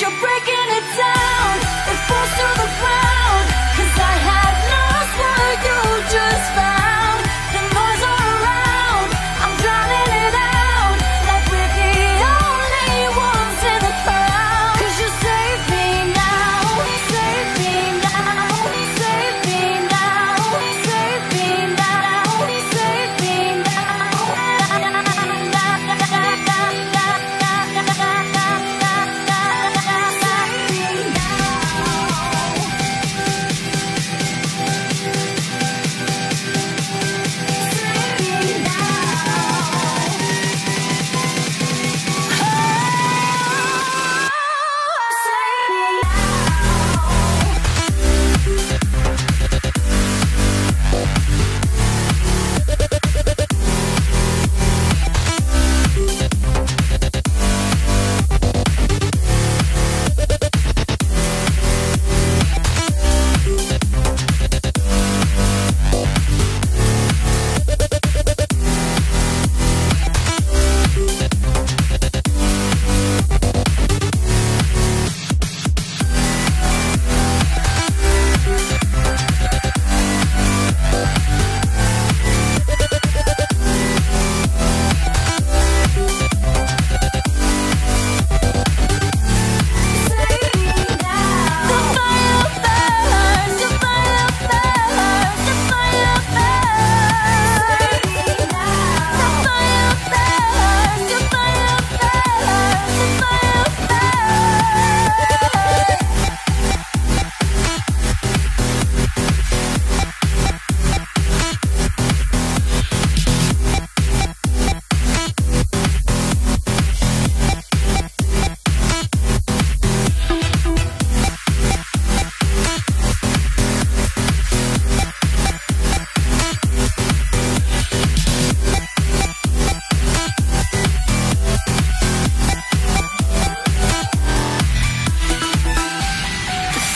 you're breaking it down. It falls to the ground.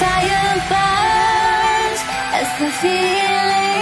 fire burns as the feeling